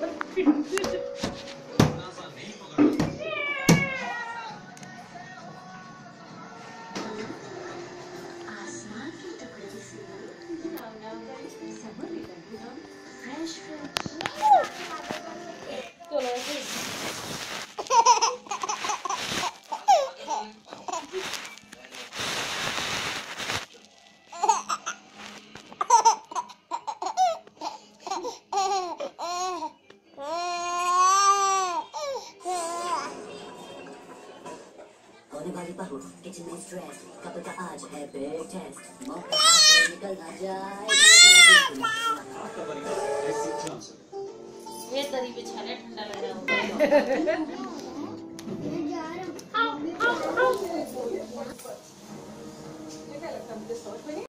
诶别别别 body body bahut kitchen is dressed kab big test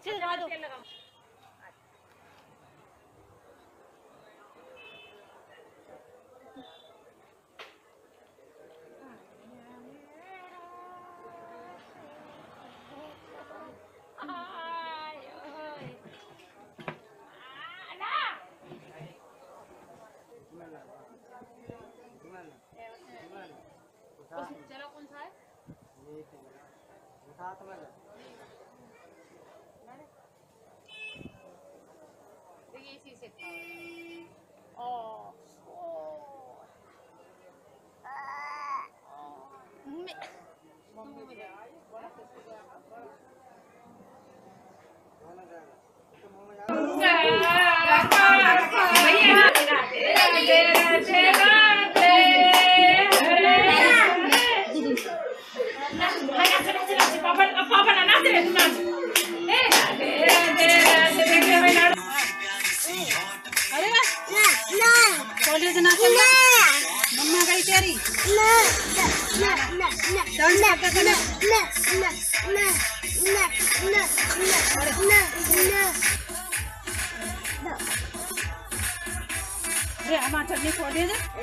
अच्छे से लगा दो चलो कौन सा है visitor. Oh. Oh. Ah. Oh. Mummy Papa, Papa, Papa, Papa, Papa, Papa, Papa, Papa, Để mà thật đi khó đi chứ